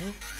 Everyday